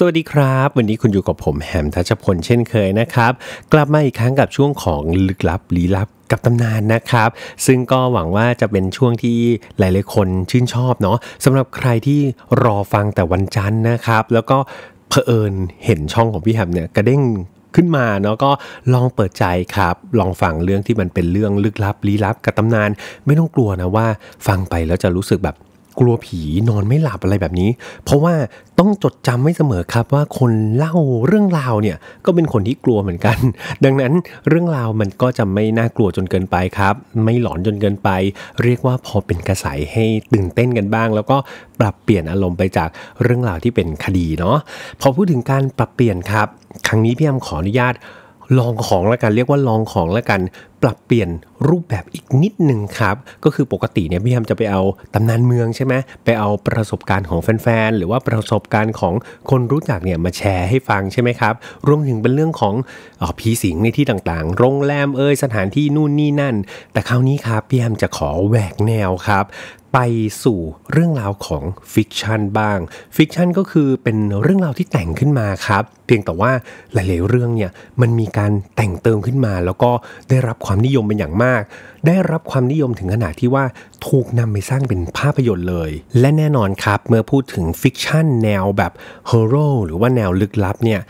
สวัสดีครับ วันนี้คุณอยู่กับผมแฮมทัชพลเช่นเคยนะครับ กลับมาอีกครั้งกับช่วงของลึกลับลี้ลับกับตำนานนะครับ ซึ่งก็หวังว่าจะเป็นช่วงที่หลาย ๆ คนชื่นชอบเนาะสำหรับใครที่รอฟังแต่วันจันทร์นะครับ แล้วก็เผอิญเห็นช่องของพี่แฮมเนี่ยกระเด้งขึ้นมาเนาะก็ลองเปิดใจครับ ลองฟังเรื่องที่มันเป็นเรื่องลึกลับลี้ลับกับตำนาน ไม่ต้องกลัวนะว่า ฟังไปแล้วจะรู้สึกแบบ กลัวผีนอนไม่หลับอะไรแบบนี้ เพราะว่าต้องจดจำไว้เสมอครับว่าคนเล่าเรื่องราวเนี่ยก็เป็นคนที่กลัวเหมือนกัน ดังนั้นเรื่องราวมันก็จะไม่น่ากลัวจนเกินไปครับ ไม่หลอนจนเกินไป เรียกว่าพอเป็นกระแสให้ตื่นเต้นกันบ้าง แล้วก็ปรับเปลี่ยนอารมณ์ไปจากเรื่องราวที่เป็นคดีเนาะพอพูดถึงการปรับเปลี่ยนครับ ครั้งนี้พี่แอมขออนุญาตลองของแล้วกันเรียกว่าลองของแล้วกันปรับเปลี่ยนรูปแบบอีกนิดหนึ่งครับ ก็คือปกติเนี่ยพี่แฮมจะไปเอาตำนานเมืองใช่ไหมไปเอาประสบการณ์ของแฟนๆ หรือว่าประสบการณ์ของคนรู้จักเนี่ยมาแชร์ให้ฟังใช่ไหมครับ รวมถึงเป็นเรื่องของออผีสิงในที่ต่างๆ โรงแรมเอ่ยสถานที่นู่นนี่นั่น แต่คราวนี้ครับพี่แฮมจะขอแหวกแนวครับไปสู่เรื่องราวของ fiction บ้าง fiction ก็คือเป็นเรื่องราวที่แต่งขึ้นมาครับ เพียงแต่ว่าหลาย ๆ เรื่องเนี่ยมันมีการแต่งเติมขึ้นมา แล้วก็ได้รับความนิยมเป็นอย่างมาก ได้รับความนิยมถึงขนาดที่ว่าถูกนำไปสร้างเป็นภาพยนตร์เลย และแน่นอนครับ เมื่อพูดถึง fiction แนวแบบ horror หรือว่าแนวลึกลับเนี่ย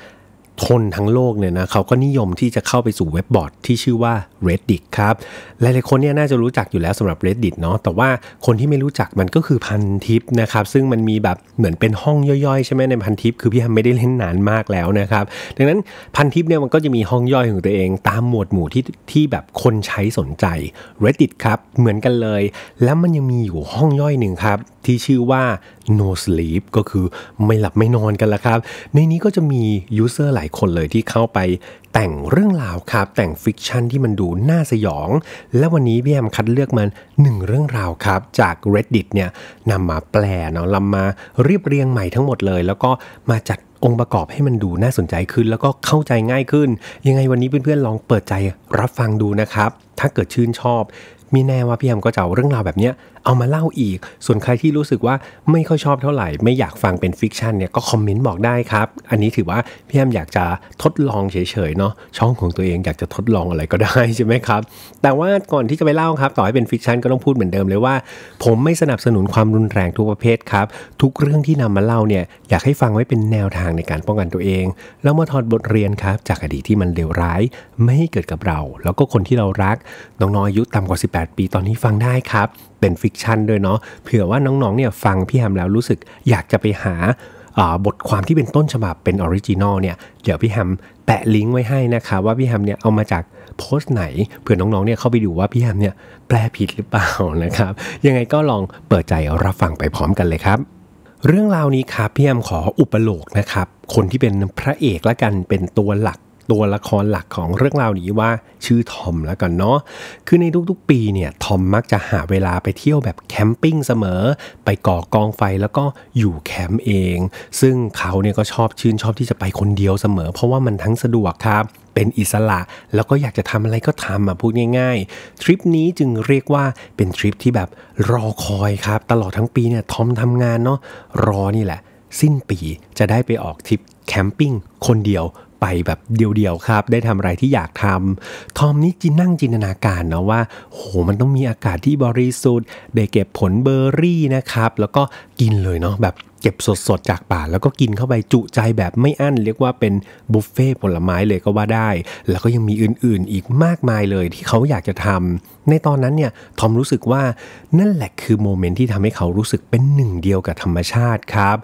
คนทั้งโลกเนี่ยนะเขาก็นิยมที่จะเข้าไปสู่เว็บบอร์ดที่ชื่อว่า Reddit ครับ หลายๆคนเนี่ยน่าจะรู้จักอยู่แล้วสำหรับ Reddit เนาะแต่ว่าคนที่ไม่รู้จักมันก็คือพันทิปนะครับ ซึ่งมันมีแบบเหมือนเป็นห้องย่อยๆ ใช่ไหมในพันทิปคือพี่แฮมไม่ได้เล่นนานมากแล้วนะครับ ดังนั้นพันทิปเนี่ยมันก็จะมีห้องย่อยของตัวเอง ตามหมวดหมู่ที่ที่แบบคนใช้สนใจ Reddit ครับเหมือนกันเลย แล้วมันยังมีอยู่ห้องย่อยหนึ่งครับที่ชื่อว่า no sleep ก็คือไม่หลับไม่นอนกันละครับ ในนี้ก็จะมี user หลายคนเลยที่เข้าไปแต่งเรื่องราวครับ แต่ง fiction ที่มันดูน่าสยอง และวันนี้พี่แฮมคัดเลือกมาหนึ่งเรื่องราวครับ จาก Reddit เนี่ยนำมาแปลเนาะนำมาเรียบเรียงใหม่ทั้งหมดเลย แล้วก็มาจัดองค์ประกอบให้มันดูน่าสนใจขึ้น แล้วก็เข้าใจง่ายขึ้น ยังไงวันนี้เพื่อนๆลองเปิดใจรับฟังดูนะครับ ถ้าเกิดชื่นชอบ มีแน่ว่าพี่แฮมก็จะเอาเรื่องราวแบบเนี้ย เอามาเล่าอีก ส่วนใครที่รู้สึกว่าไม่ค่อยชอบเท่าไหร่ ไม่อยากฟังเป็น fiction เนี่ยก็คอมเมนต์บอกได้ครับ อันนี้ถือว่าพี่แฮมอยากจะทดลองเฉยๆเนาะช่องของตัวเองอยากจะทดลองอะไรก็ได้ใช่ไหมครับ แต่ว่าก่อนที่จะไปเล่าครับ ต่อให้เป็น fiction ก็ต้องพูดเหมือนเดิมเลยว่า ผมไม่สนับสนุนความรุนแรงทุกประเภทครับ ทุกเรื่องที่นำมาเล่าเนี่ยอยากให้ฟังไว้เป็นแนวทางในการป้องกันตัวเอง แล้วมาถอดบทเรียนครับจากอดีตที่มันเลวร้าย ไม่ให้เกิดกับเรา แล้วก็คนที่เรารักน้องๆอายุต่ำกว่า 18 ปีตอนนี้ฟังได้ครับเป็น fiction ด้วยเนาะเผื่อว่าน้องๆเนี่ยฟังพี่แฮมแล้วรู้สึกอยากจะไปหาบทความที่เป็นต้นฉบับเป็น original เนี่ยเดี๋ยวพี่แฮมแปะลิงก์ไว้ให้นะคะว่าพี่แฮมเนี่ยเอามาจากโพสต์ไหนเผื่อน้องๆเนี่ยเข้าไปดูว่าพี่แฮมเนี่ยแปลผิดหรือเปล่านะครับ ยังไงก็ลองเปิดใจรับฟังไปพร้อมกันเลยครับเรื่องราวนี้ครับพี่แอมขออุปโลกนะครับ คนที่เป็นพระเอกละกันเป็นตัวหลัก ตัวละครหลักของเรื่องราวนี้ว่าชื่อทอมแล้วกันเนาะ คือในทุกๆปีเนี่ยทอมมักจะหาเวลาไปเที่ยวแบบแคมปิ้งเสมอ ไปก่อกองไฟแล้วก็อยู่แคมป์เอง ซึ่งเขาเนี่ยก็ชอบชื่นชอบที่จะไปคนเดียวเสมอ เพราะว่ามันทั้งสะดวกครับเป็นอิสระแล้วก็อยากจะทำอะไรก็ทำมาพูดง่ายๆ ทริปนี้จึงเรียกว่าเป็นทริปที่แบบรอคอยครับ ตลอดทั้งปีเนี่ยทอมทำงานเนาะรอนี่แหละ สิ้นปีจะได้ไปออกทริปแคมปิ้งคนเดียว ไปแบบเดียวๆครับ ได้ทำอะไรที่อยากทำทอมนี่จินนั่งจินตนาการนะว่าโหมันต้องมีอากาศที่บริสุทธิ์ได้เก็บผลเบอร์รี่นะครับ แล้วก็กินเลยเนาะแบบเก็บสดๆ จากป่าแล้วก็กินเข้าไปจุใจแบบไม่อั้น เรียกว่าเป็นบุฟเฟ่ผลไม้เลยก็ว่าได้ แล้วก็ยังมีอื่นๆ อีกมากมายเลยที่เขาอยากจะทำในตอนนั้นเนี่ยทอมรู้สึกว่านั่นแหละคือโมเมนต์ที่ทำให้เขารู้สึกเป็นหนึ่งเดียวกับธรรมชาติครับ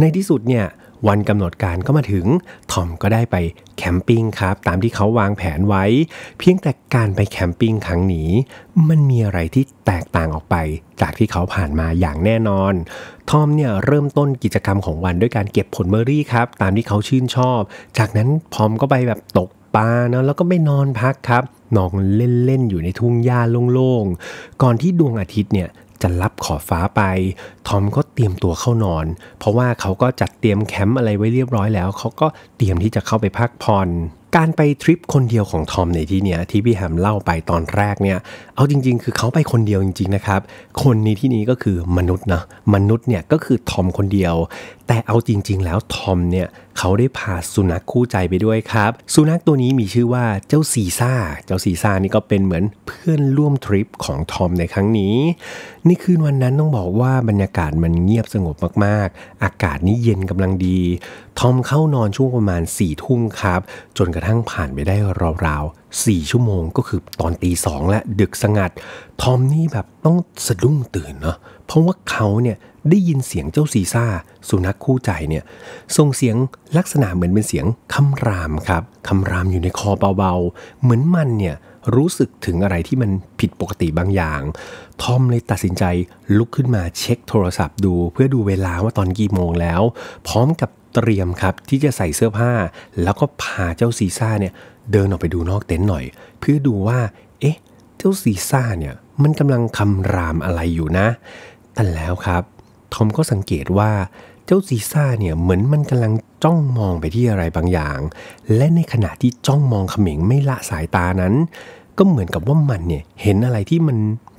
ในที่สุดเนี่ย วันกำหนดการก็มาถึงทอมก็ได้ไปแคมปิ้งครับ ตามที่เขาวางแผนไว้ เพียงแต่การไปแคมปิ้งครั้งนี้ มันมีอะไรที่แตกต่างออกไป จากที่เขาผ่านมาอย่างแน่นอน ทอมเนี่ยเริ่มต้นกิจกรรมของวันด้วยการเก็บผลเบอร์รี่ครับ ตามที่เขาชื่นชอบ จากนั้นพอมก็ไปแบบตกปลาเนาะแล้วก็ไปนอนพักครับนอนเล่นๆอยู่ในทุ่งหญ้าโล่งๆ ก่อนที่ดวงอาทิตย์เนี่ย จะรับขอบฟ้าไป ทอมก็เตรียมตัวเข้านอน เพราะว่าเขาก็จัดเตรียมแคมป์อะไรไว้เรียบร้อยแล้ว เขาก็เตรียมที่จะเข้าไปพักผ่อนการไปทริปคนเดียวของทอมในที่เนี้ยที่พี่แฮมเล่าไปตอนแรกเนี่ยเอาจริง ๆ คือเขาไปคนเดียวจริง ๆ นะครับ คนในที่นี้ก็คือมนุษย์นะมนุษย์เนี่ยก็คือทอมคนเดียว แต่เอาจริง ๆ แล้วทอมเนี่ย เขาได้พาสุนัขคู่ใจไปด้วยครับ สุนัขตัวนี้มีชื่อว่าเจ้าซีซ่า เจ้าซีซ่านี่ก็เป็นเหมือนเพื่อนร่วมทริปของทอมในครั้งนี้ ในคืนวันนั้นต้องบอกว่าบรรยากาศมันเงียบสงบมากๆ อากาศนี่เย็นกำลังดี ทอมเข้านอนช่วงประมาณ4ี่ทุ่มครับ จนกระทั่งผ่านไปได้ราวๆสี่ชั่วโมงก็คือตอนตีสองและดึกสงัด ทอมนี่แบบต้องสะดุ้งตื่นเนาะเพราะว่าเขาเนี่ย ได้ยินเสียงเจ้าซีซ่า สุนัขคู่ใจเนี่ยส่งเสียงลักษณะเหมือนเป็นเสียงคำรามครับคำรามอยู่ในคอเบาๆ เหมือนมันเนี่ยรู้สึกถึงอะไรที่มันผิดปกติบางอย่าง ทอมเลยตัดสินใจลุกขึ้นมาเช็คโทรศัพท์ดูเพื่อดูเวลาว่าตอนกี่โมงแล้ว พร้อมกับเตรียมครับที่จะใส่เสื้อผ้า แล้วก็พาเจ้าซีซ่าเนี่ยเดินออกไปดูนอกเต็นท์หน่อย เพื่อดูว่า เอ๊ะ เจ้าซีซ่าเนี่ยมันกำลังคำรามอะไรอยู่นะ แต่แล้วครับ ทอมก็สังเกตว่าเจ้าซีซ่าเนี่ยเหมือนมันกำลังจ้องมองไปที่อะไรบางอย่าง และในขณะที่จ้องมองเขม็งไม่ละสายตานั้น ก็เหมือนกับว่ามันเนี่ยเห็นอะไรที่มัน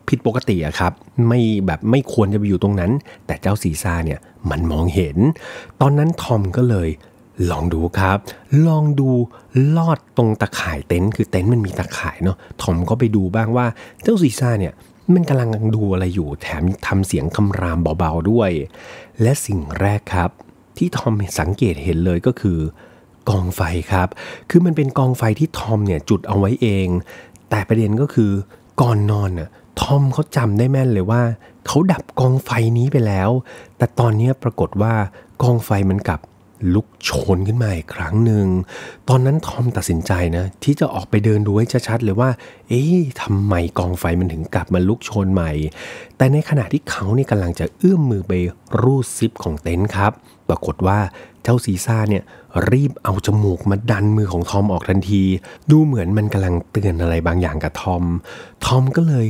ผิดปกติอะครับ ไม่แบบไม่ควรจะไปอยู่ตรงนั้น แต่เจ้าซีซ่าเนี่ยมันมองเห็น ตอนนั้นทอมก็เลยลองดูครับ ลองดูลอดตรงตะข่ายเต็นท์คือเต็นท์มันมีตะข่ายเนาะทอมก็ไปดูบ้างว่าเจ้าซีซ่าเนี่ย มันกำลังดูอะไรอยู่แถมทำเสียงคำรามเบาๆด้วย และสิ่งแรกครับ ที่ทอมสังเกตเห็นเลยก็คือกองไฟครับ คือมันเป็นกองไฟที่ทอมเนี่ยจุดเอาไว้เอง แต่ประเด็นก็คือก่อนนอนน่ะทอมเขาจำได้แม่นเลยว่า เขาดับกองไฟนี้ไปแล้ว แต่ตอนนี้ปรากฏว่ากองไฟมันกลับ ลุกโชนขึ้นมาอีกครั้งหนึ่ง ตอนนั้นทอมตัดสินใจนะ ที่จะออกไปเดินดูให้ชัดๆเลยว่า เอ๊ะทำไมกองไฟมันถึงกลับมาลุกโชนใหม่ แต่ในขณะที่เขานี่กำลังจะเอื้อมมือไปรูดซิปของเต็นท์ครับ ปรากฏว่าเจ้าซีซ่าเนี่ยรีบเอาจมูกมาดันมือของทอมออกทันที ดูเหมือนมันกำลังเตือนอะไรบางอย่างกับทอม ทอมก็เลย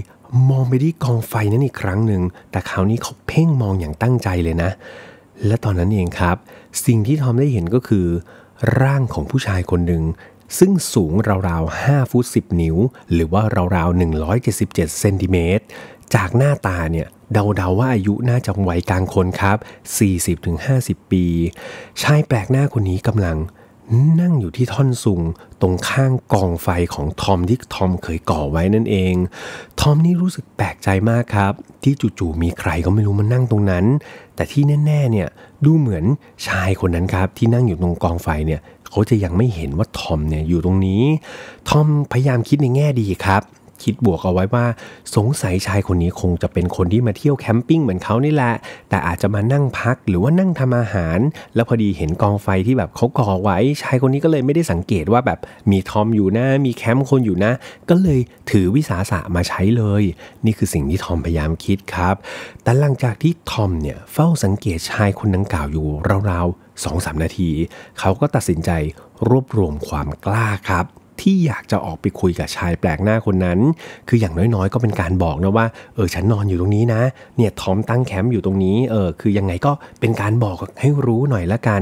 มองไปที่กองไฟนั้นอีกครั้งหนึ่ง แต่คราวนี้เขาเพ่งมองอย่างตั้งใจเลยนะ และตอนนั้นเองครับ สิ่งที่ทอมได้เห็นก็คือ ร่างของผู้ชายคนหนึ่ง ซึ่งสูงราวๆ 5 ฟุต 10 นิ้ว หรือว่าราวๆ 177 เซนติเมตร จากหน้าตาเนี่ยเดาๆว่าอายุน่าจะวัยกลางคนครับ 40-50 ปี ชายแปลกหน้าคนนี้กำลัง นั่งอยู่ที่ท่อนซุงตรงข้างกองไฟของทอมที่ทอมเคยก่อไว้นั่นเอง ทอมนี่รู้สึกแปลกใจมากครับ ที่จู่ๆมีใครก็ไม่รู้มานั่งตรงนั้น แต่ที่แน่ๆเนี่ยดูเหมือนชายคนนั้นครับ ที่นั่งอยู่ตรงกองไฟเนี่ยเขาจะยังไม่เห็นว่าทอมเนี่ยอยู่ตรงนี้ ทอมพยายามคิดในแง่ดีครับ คิดบวกเอาไว้ว่า สงสัยชายคนนี้คงจะเป็นคนที่มาเที่ยวแคมปิ้งเหมือนเขานี่แหละ แต่อาจจะมานั่งพักหรือว่านั่งทำอาหาร แล้วพอดีเห็นกองไฟที่แบบเขาก่อไว้ ชายคนนี้ก็เลยไม่ได้สังเกตว่าแบบมีทอมอยู่นะ มีแคมป์คนอยู่นะ ก็เลยถือวิสาสะมาใช้เลย นี่คือสิ่งที่ทอมพยายามคิดครับ แต่หลังจากที่ทอมเนี่ยเฝ้าสังเกตชายคนดังกล่าวอยู่ราวๆสองสามนาที เขาก็ตัดสินใจรวบรวมความกล้าครับ ที่อยากจะออกไปคุยกับชายแปลกหน้าคนนั้น คืออย่างน้อยๆ ก็เป็นการบอกนะว่าเออฉันนอนอยู่ตรงนี้นะเนี่ยทอมตั้งแคมป์อยู่ตรงนี้เออคือยังไงก็เป็นการบอกให้รู้หน่อยละกัน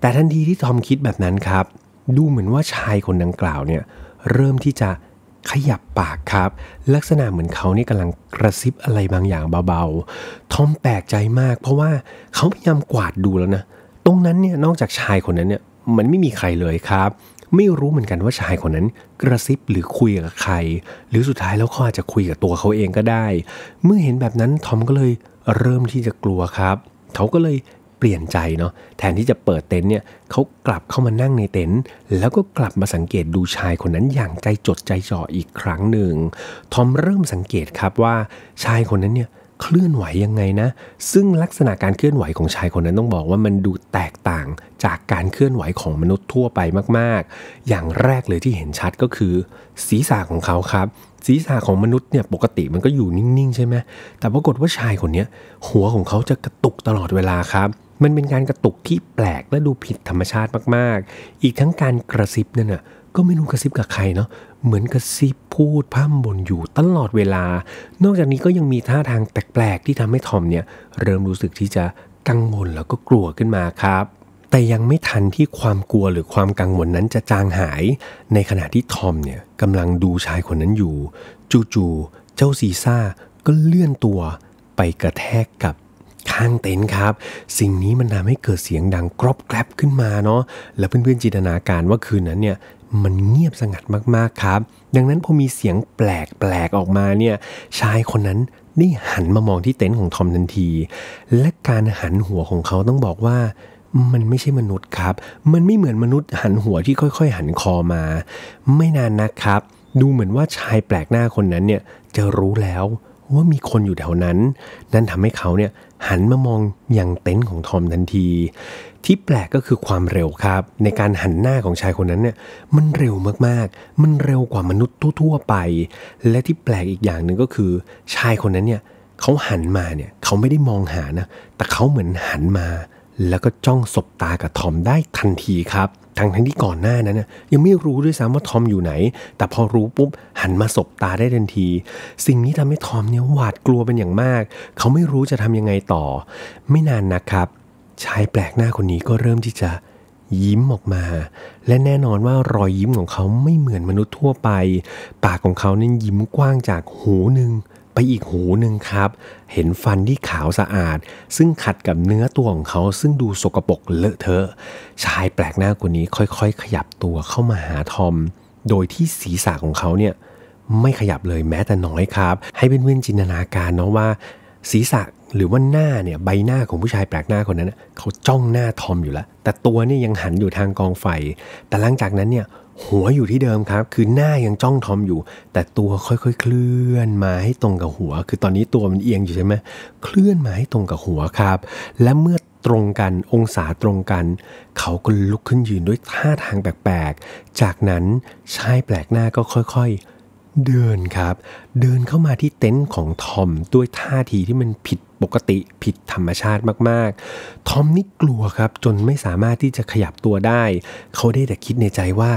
แต่ทันทีที่ทอมคิดแบบนั้นครับ ดูเหมือนว่าชายคนดังกล่าวเนี่ยเริ่มที่จะขยับปากครับ ลักษณะเหมือนเขานี่กำลังกระซิบอะไรบางอย่างเบาๆ ทอมแปลกใจมาก เพราะว่าเขาพยายามกวาดดูแล้วนะ ตรงนั้นเนี่ยนอกจากชายคนนั้นเนี่ยมันไม่มีใครเลยครับ ไม่รู้เหมือนกันว่าชายคนนั้นกระซิบหรือคุยกับใคร หรือสุดท้ายแล้วเขาอาจจะคุยกับตัวเขาเองก็ได้ เมื่อเห็นแบบนั้นทอมก็เลยเริ่มที่จะกลัวครับ เขาก็เลยเปลี่ยนใจเนาะแทนที่จะเปิดเต็นท์เนี่ยเขากลับเข้ามานั่งในเต็นท์แล้วก็กลับมาสังเกตดูชายคนนั้นอย่างใจจดใจจ่ออีกครั้งหนึ่งทอมเริ่มสังเกตครับว่าชายคนนั้นเนี่ย เคลื่อนไหวยังไงนะ ซึ่งลักษณะการเคลื่อนไหวของชายคนนั้นต้องบอกว่ามันดูแตกต่างจากการเคลื่อนไหวของมนุษย์ทั่วไปมาก ๆ อย่างแรกเลยที่เห็นชัดก็คือ ศีรษะของเขาครับ ศีรษะของมนุษย์เนี่ยปกติมันก็อยู่นิ่ง ๆ ใช่ไหมแต่ปรากฏว่าชายคนนี้หัวของเขาจะกระตุกตลอดเวลาครับมันเป็นการกระตุกที่แปลกและดูผิดธรรมชาติมาก ๆ อีกทั้งการกระซิบนั่นน่ะ ก็ไม่รู้กระซิบกับใครเนาะเหมือนกระซิบพูดพร่ำบ่นอยู่ตลอดเวลา นอกจากนี้ก็ยังมีท่าทางแปลกๆที่ทำให้ทอมเนี่ยเริ่มรู้สึกที่จะกังวลแล้วก็กลัวขึ้นมาครับแต่ยังไม่ทันที่ความกลัวหรือความกังวลนั้นจะจางหาย ในขณะที่ทอมเนี่ยกำลังดูชายคนนั้นอยู่ จู่ๆเจ้าซีซ่าก็เลื่อนตัวไปกระแทกกับข้างเต็นท์ครับ สิ่งนี้มันทำให้เกิดเสียงดังกรอบแกรบขึ้นมาเนาะแล้วเพื่อนๆจินตนาการว่าคืนนั้นเนี่ย มันเงียบสงัดมากๆครับ ดังนั้นพอมีเสียงแปลกแปลกออกมาเนี่ยชายคนนั้นนี่หันมามองที่เต็นท์ของทอมทันที และการหันหัวของเขาต้องบอกว่า มันไม่ใช่มนุษย์ครับ มันไม่เหมือนมนุษย์หันหัวที่ค่อย ๆ หันคอมา ไม่นานนะครับ ดูเหมือนว่าชายแปลกหน้าคนนั้นเนี่ยจะรู้แล้วว่ามีคนอยู่แถวนั้น นั่นทำให้เขาเนี่ยหันมามองอย่างเต็นท์ของทอมทันที ที่แปลกก็คือความเร็วครับ ในการหันหน้าของชายคนนั้นเนี่ยมันเร็วมากๆ มันเร็วกว่ามนุษย์ทั่วๆไป และที่แปลกอีกอย่างหนึ่งก็คือ ชายคนนั้นเนี่ยเขาหันมาเนี่ยเขาไม่ได้มองหานะแต่เขาเหมือนหันมา แล้วก็จ้องสบตากับทอมได้ทันทีครับทั้งทั้งที่ก่อนหน้านั้นยังไม่รู้ด้วยซ้ำว่าทอมอยู่ไหน แต่พอรู้ปุ๊บหันมาสบตาได้ทันที สิ่งนี้ทำให้ทอมเนี่ยหวาดกลัวเป็นอย่างมาก เขาไม่รู้จะทำยังไงต่อ ไม่นานนะครับ ชายแปลกหน้าคนนี้ก็เริ่มที่จะยิ้มออกมา และแน่นอนว่ารอยยิ้มของเขาไม่เหมือนมนุษย์ทั่วไป ปากของเขาเนั้นยิ้มกว้างจากหูหนึ่งไปอีกหูหนึ่งครับ เห็นฟันที่ขาวสะอาด ซึ่งขัดกับเนื้อตัวของเขาซึ่งดูสกปรกเลอะเทอะ ชายแปลกหน้าคนนี้ค่อยๆ ขยับตัวเข้ามาหาทอม โดยที่ศีรษะของเขาเนี่ยไม่ขยับเลยแม้แต่น้อยครับ ให้เพื่อนๆจินตนาการเนาะว่า ศีรษะ หรือว่าหน้าเนี่ยใบหน้าของผู้ชายแปลกหน้าคนนั้นเขาจ้องหน้าทอมอยู่แล้ว แต่ตัวเนี่ยยังหันอยู่ทางกองไฟ แต่หลังจากนั้นเนี่ยหัวอยู่ที่เดิมครับ คือหน้ายังจ้องทอมอยู่ แต่ตัวค่อยๆ เคลื่อนมาให้ตรงกับหัว คือตอนนี้ตัวมันเอียงอยู่ใช่ไหมเคลื่อนมาให้ตรงกับหัวครับ และเมื่อตรงกันองศาตรงกัน เขาก็ลุกขึ้นยืนด้วยท่าทางแปลกๆ จากนั้นชายแปลกหน้าก็ค่อยๆ เดินครับ เดินเข้ามาที่เต็นท์ของทอมด้วยท่าทีที่มันผิดปกติผิดธรรมชาติมากๆ ทอมนี่กลัวครับ จนไม่สามารถที่จะขยับตัวได้ เขาได้แต่คิดในใจว่า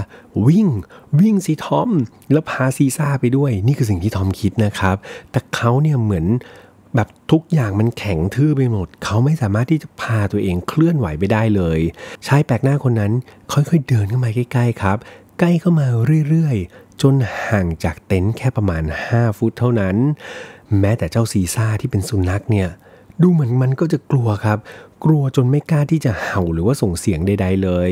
วิ่ง วิ่งสิทอม แล้วพาซีซ่าไปด้วย นี่คือสิ่งที่ทอมคิดนะครับ แต่เขาเนี่ยเหมือนแบบทุกอย่างมันแข็งทื่อไปหมด เขาไม่สามารถที่จะพาตัวเองเคลื่อนไหวไปได้เลยชายแปลกหน้าคนนั้นค่อยๆเดินเข้ามาใกล้ๆครับ ใกล้เข้ามาเรื่อยๆ จนห่างจากเต็นท์แค่ประมาณ 5 ฟุตเท่านั้น แม้แต่เจ้าซีซ่าที่เป็นสุนัขเนี่ยดูเหมือนมันก็จะกลัวครับ กลัวจนไม่กล้าที่จะเห่าหรือว่าส่งเสียงใด ๆ เลย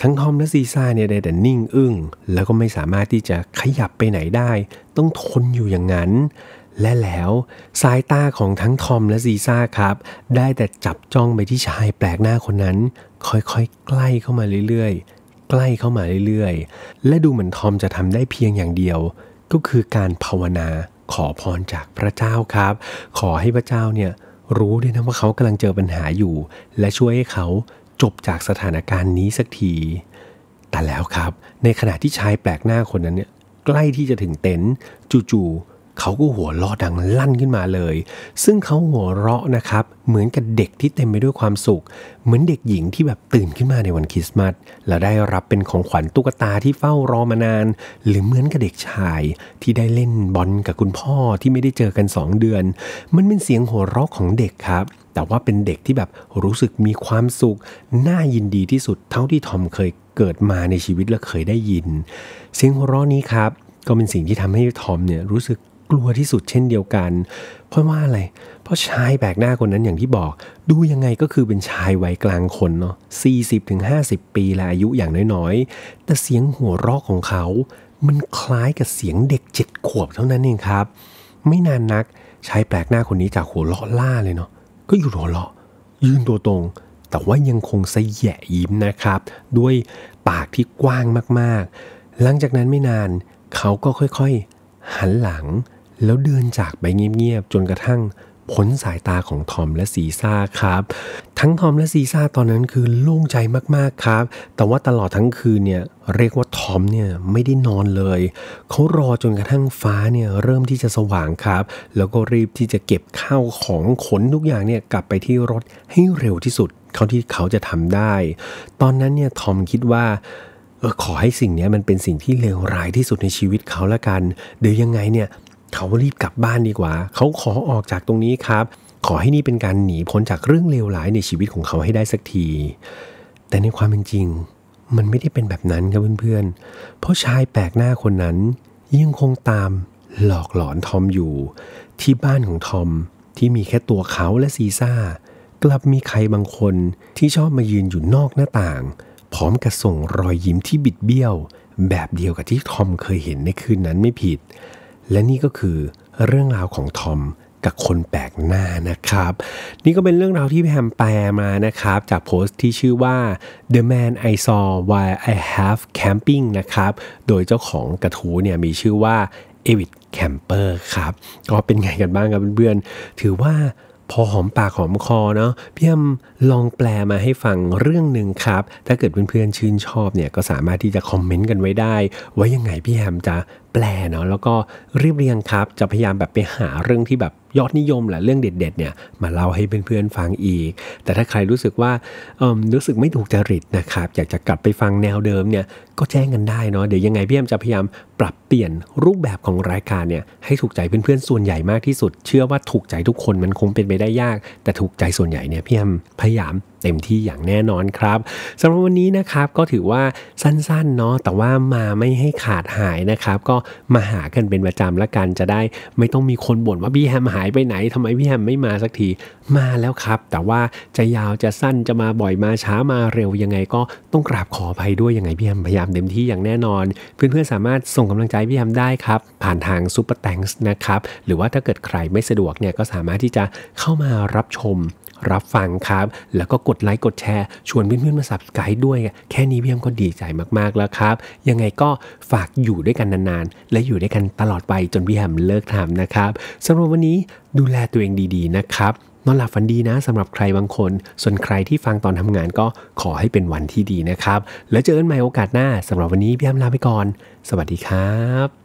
ทั้งทอมและซีซ่าเนี่ยได้แต่นิ่งอึ้ง แล้วก็ไม่สามารถที่จะขยับไปไหนได้ ต้องทนอยู่อย่างนั้น และแล้วสายตาของทั้งทอมและซีซ่าครับ ได้แต่จับจ้องไปที่ชายแปลกหน้าคนนั้น ค่อยๆ ใกล้เข้ามาเรื่อยๆ ใกล้เข้ามาเรื่อยๆ และดูเหมือนทอมจะทำได้เพียงอย่างเดียว ก็คือการภาวนาขอพรจากพระเจ้าครับ ขอให้พระเจ้าเนี่ยรู้ด้วยนะว่าเขากำลังเจอปัญหาอยู่ และช่วยให้เขาจบจากสถานการณ์นี้สักที แต่แล้วครับ ในขณะที่ชายแปลกหน้าคนนั้นเนี่ยใกล้ที่จะถึงเต็นท์จู่ๆ เขาก็หัวเราะดังลั่นขึ้นมาเลย ซึ่งเขาหัวเราะนะครับ เหมือนกับเด็กที่เต็มไปด้วยความสุข เหมือนเด็กหญิงที่แบบตื่นขึ้นมาในวันคริสต์มาส แล้วได้รับเป็นของขวัญตุ๊กตาที่เฝ้ารอมานาน หรือเหมือนกับเด็กชายที่ได้เล่นบอลกับคุณพ่อที่ไม่ได้เจอกัน 2 เดือน มันเป็นเสียงหัวเราะของเด็กครับ แต่ว่าเป็นเด็กที่แบบรู้สึกมีความสุข น่ายินดีที่สุดเท่าที่ทอมเคยเกิดมาในชีวิตและเคยได้ยิน เสียงหัวเราะนี้ครับ ก็เป็นสิ่งที่ทำให้ทอมเนี่ยรู้สึก กลัวที่สุดเช่นเดียวกัน เพราะว่าอะไร เพราะชายแปลกหน้าคนนั้นอย่างที่บอก ดูยังไงก็คือเป็นชายวัยกลางคนเนาะ40-50 ปีและอายุอย่างน้อยๆ แต่เสียงหัวเราะของเขา มันคล้ายกับเสียงเด็กเจ็ดขวบเท่านั้นเองครับ ไม่นานนักชายแปลกหน้าคนนี้จากหัวเราะล่าเลยเนาะก็อยู่หัวเราะ ยืนตัวตรง แต่ว่ายังคงสแยะยิ้มนะครับ ด้วยปากที่กว้างมากๆ หลังจากนั้นไม่นานเขาก็ค่อยๆ หันหลัง แล้วเดินจากไปเงียบๆจนกระทั่งพ้นสายตาของทอมและซีซ่าครับ ทั้งทอมและซีซ่าตอนนั้นคือโล่งใจมากๆครับ แต่ว่าตลอดทั้งคืนเนี่ยเรียกว่าทอมเนี่ยไม่ได้นอนเลย เขารอจนกระทั่งฟ้าเนี่ยเริ่มที่จะสว่างครับ แล้วก็รีบที่จะเก็บข้าวของขนทุกอย่างเนี่ยกลับไปที่รถให้เร็วที่สุดเท่าที่เขาจะทำได้ ตอนนั้นเนี่ยทอมคิดว่าเออขอให้สิ่งนี้มันเป็นสิ่งที่เลวร้ายที่สุดในชีวิตเขาละกัน เดี๋ยวยังไงเนี่ย เขารีบกลับบ้านดีกว่า เขาขอออกจากตรงนี้ครับ ขอให้นี่เป็นการหนีพ้นจากเรื่องเลวร้ายในชีวิตของเขาให้ได้สักที แต่ในความเป็นจริง มันไม่ได้เป็นแบบนั้นครับเพื่อนๆ เพราะชายแปลกหน้าคนนั้น ยังคงตามหลอกหลอนทอมอยู่ ที่บ้านของทอมที่มีแค่ตัวเขาและซีซ่ากลับมีใครบางคนที่ชอบมายืนอยู่นอกหน้าต่าง พร้อมกับส่งรอยยิ้มที่บิดเบี้ยว แบบเดียวกับที่ทอมเคยเห็นในคืนนั้นไม่ผิด และนี่ก็คือเรื่องราวของทอมกับคนแปลกหน้านะครับ นี่ก็เป็นเรื่องราวที่พี่แฮมแปลมานะครับ จากโพสต์ที่ชื่อว่า The Man I Saw While I Have Camping นะครับ โดยเจ้าของกระทู้เนี่ยมีชื่อว่า Avid Camper ครับ ก็เป็นไงกันบ้างครับเพื่อนๆ ถือว่าพอหอมปากหอมคอเนาะพี่แฮมลองแปลมาให้ฟังเรื่องหนึ่งครับ ถ้าเกิดเพื่อนๆชื่นชอบเนี่ยก็สามารถที่จะคอมเมนต์กันไว้ได้ ไว้ยังไงพี่แฮมจะ แปลเนาะแล้วก็เรียบเรียงครับ จะพยายามแบบไปหาเรื่องที่แบบยอดนิยมแหละเรื่องเด็ดๆเนี่ยมาเล่าให้เพื่อนๆฟังอีก แต่ถ้าใครรู้สึกว่ารู้สึกไม่ถูกจริตนะครับอยากจะกลับไปฟังแนวเดิมเนี่ยก็แจ้งกันได้เนาะเดี๋ยวยังไงพี่แอมจะพยายามปรับเปลี่ยนรูปแบบของรายการเนี่ยให้ถูกใจเพื่อนๆส่วนใหญ่มากที่สุด เชื่อว่าถูกใจทุกคนมันคงเป็นไปได้ยาก แต่ถูกใจส่วนใหญ่เนี่ยพี่แอมพยายาม เต็มที่อย่างแน่นอนครับสำหรับวันนี้นะครับก็ถือว่าสั้นๆเนาะแต่ว่ามาไม่ให้ขาดหายนะครับ ก็มาหากันเป็นประจำละกันจะได้ ไม่ต้องมีคนบ่นว่าพี่แฮมหายไปไหนทำไมพี่แฮมไม่มาสักทีมาแล้วครับ แต่ว่าจะยาวจะสั้นจะมาบ่อยมาช้ามาเร็วยังไงก็ต้องกราบขออภัยด้วยยังไงพี่แฮมพยายามเต็มที่อย่างแน่นอน เพื่อนๆสามารถส่งกำลังใจพี่แฮมได้ครับ ผ่านทางซูเปอร์แตงส์นะครับหรือว่าถ้าเกิดใครไม่สะดวกเนี่ยก็สามารถที่จะเข้ามารับชม รับฟังครับ แล้วก็กดไลค์กดแชร์ ชวนเพื่อนๆมาสับสกายด้วย แค่นี้พี่แอมก็ดีใจมากๆแล้วครับ ยังไงก็ฝากอยู่ด้วยกันนานๆ และอยู่ด้วยกันตลอดไปจนพี่แฮมเลิกทำนะครับสำหรับวันนี้ดูแลตัวเองดีๆนะครับนอนหลับฝันดีนะสำหรับใครบางคน ส่วนใครที่ฟังตอนทำงานก็ขอให้เป็นวันที่ดีนะครับ แล้วเจอกันใหม่โอกาสหน้าสำหรับวันนี้พี่แอมลาไปก่อน สวัสดีครับ